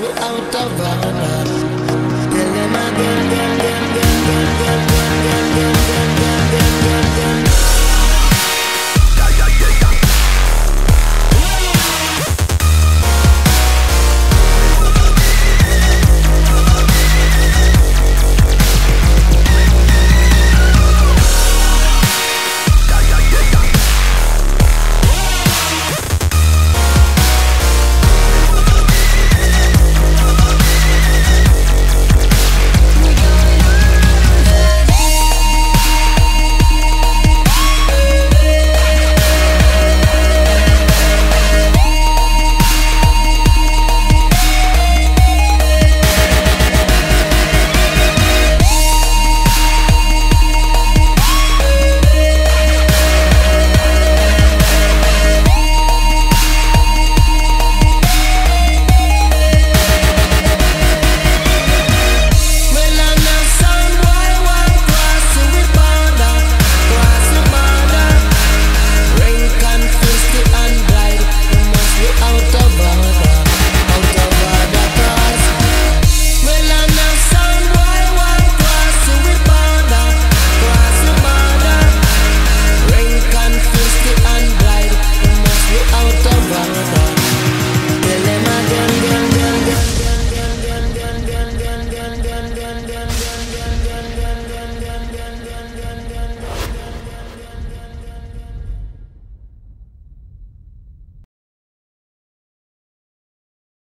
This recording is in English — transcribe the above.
me out of our